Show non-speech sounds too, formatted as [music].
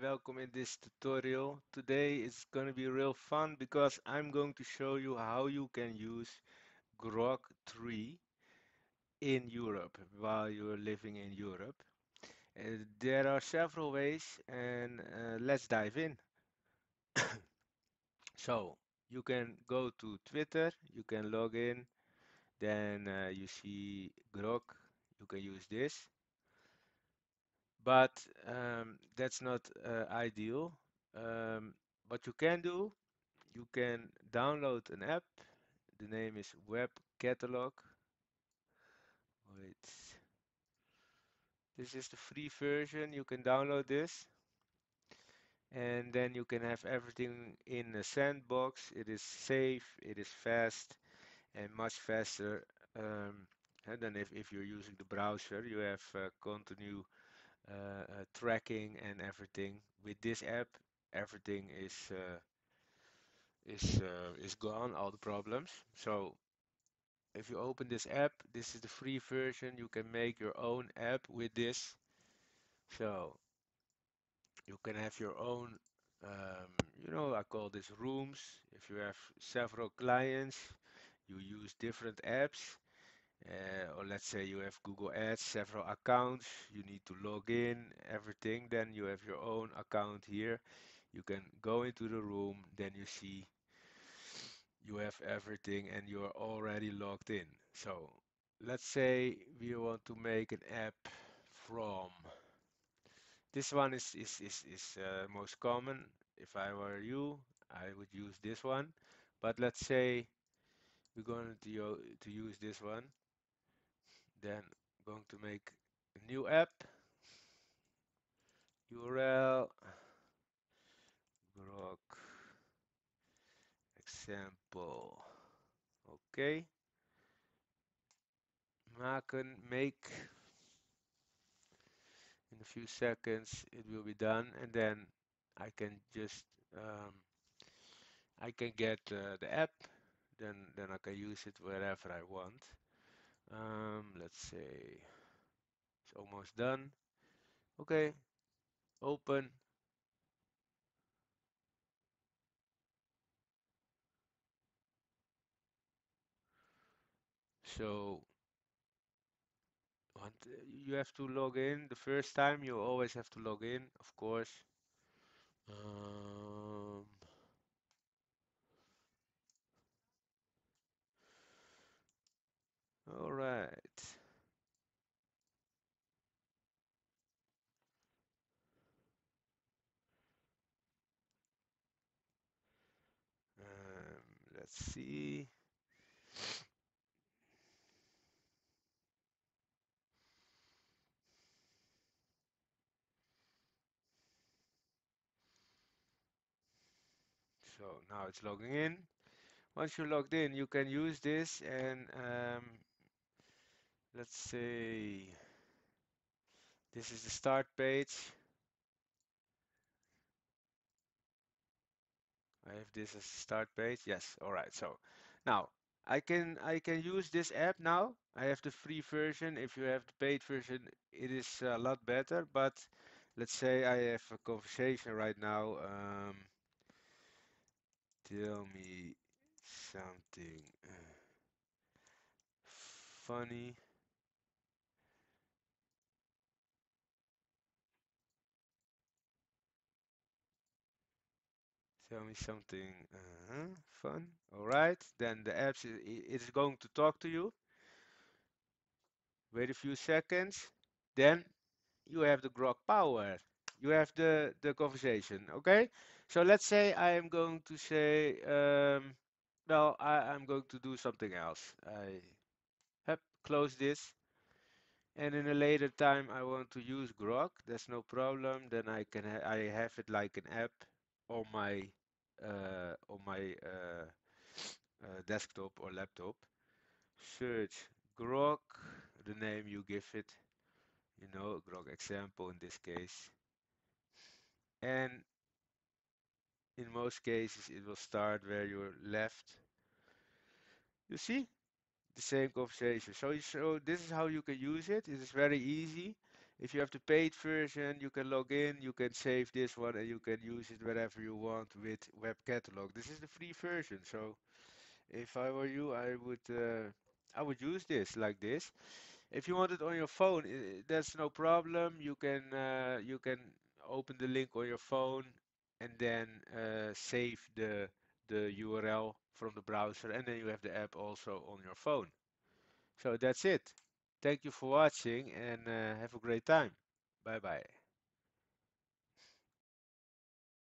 welcome in this tutorial. Today is going to be real fun because I'm going to show you how you can use Grok 3 in Europe while you're living in Europe. Uh, there are several ways and uh, let's dive in. [coughs] so you can go to Twitter, you can log in, then uh, you see Grok, you can use this but um, that's not uh, ideal. Um, what you can do, you can download an app. The name is Web Catalog. Wait. This is the free version. You can download this. And then you can have everything in a sandbox. It is safe, it is fast, and much faster um, than if, if you're using the browser. You have uh, continue tracking and everything. With this app, everything is uh, is is gone, all the problems. So if you open this app, this is the free version. You can make your own app with this. So you can have your own, um, you know, I call this rooms. If you have several clients, you use different apps uh, or let's say you have Google Ads, several accounts, you need to log in, everything, then you have your own account here. You can go into the room, then you see you have everything and you are already logged in. So let's say we want to make an app from this one is is is, is uh, most common. If I were you, I would use this one. But let's say we're going to, to use this one then I'm going to make a new app URL grok example. Okay. Maken make in a few seconds it will be done and then I can just um, I can get uh, the app then then I can use it wherever I want um, let's say it's almost done. Okay open. So you have to log in. The first time you always have to log in of course. Um, All right. Um, let's see. So now it's logging in. Once you're logged in, you can use this and um, let's say this is the start page. I have this as start page. Yes, all right. So now I can I can use this app now. I have the free version. If you have the paid version, it is a lot better. But let's say I have a conversation right now. Um, tell me something uh, funny. Tell me something uh -huh, fun. All right, then the app is going to talk to you. Wait a few seconds. Then you have the grok power. You have the, the conversation, okay? So let's say I am going to say, um, well, I, am going to do something else. I have close this. And in a later time, I want to use Grok. That's no problem. Then I can ha I have it like an app on my on my uh, uh, desktop or laptop. Search Grok, the name you give it, you know, Grok example in this case. And in most cases, it will start where you left. You see? The same conversation. So, so this is how you can use it. It is very easy. If you have the paid version, you can log in, you can save this one, and you can use it wherever you want with Web Catalog. This is the free version, so if I were you, I would uh, I would use this like this. If you want it on your phone, that's no problem. You can uh, you can open the link on your phone and then uh, save the the URL from the browser, and then you have the app also on your phone. So that's it. Thank you for watching and uh, have a great time. Bye bye.